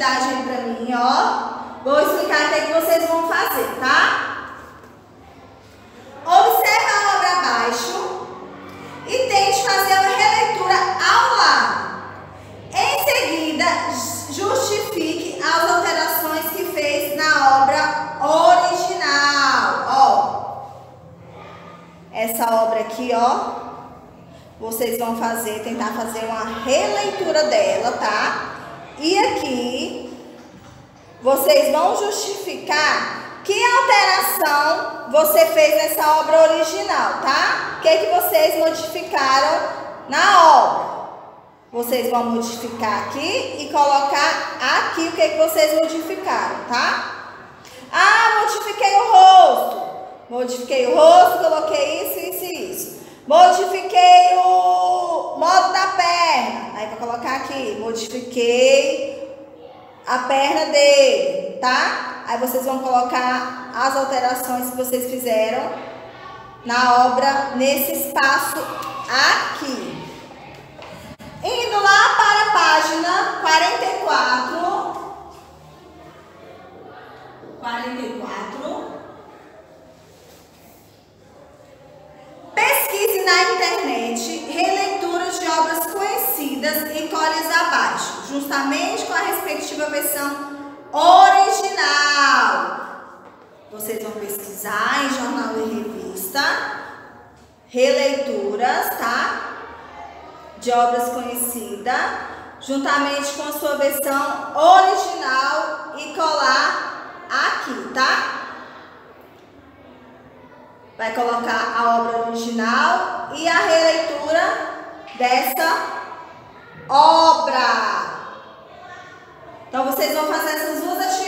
atividade aí para mim, ó. Vou explicar até que vocês vão fazer, tá? Observe a obra abaixo e tente fazer uma releitura ao lado. Em seguida, justifique as alterações que fez na obra original. Ó, essa obra aqui, ó, vocês vão fazer, tentar fazer uma releitura dela, tá? E aqui, vocês vão justificar que alteração você fez nessa obra original, tá? O que, que vocês modificaram na obra? Vocês vão modificar aqui e colocar aqui o que, que vocês modificaram, tá? Ah, modifiquei o rosto. Modifiquei o rosto, coloquei isso, isso e isso. Modifiquei o modo da perna. Aí, vou colocar aqui, modifiquei a perna dele, tá? Aí, vocês vão colocar as alterações que vocês fizeram na obra, nesse espaço aqui. Indo lá para a página 44. 44. Pesquise na internet conhecidas e colhes abaixo, justamente com a respectiva versão original. Vocês vão pesquisar em jornal e revista releituras, tá? De obras conhecidas, juntamente com a sua versão original e colar aqui, tá? vai colocar a obra original e a releitura dessa obra. Então, vocês vão fazer essas duas atividades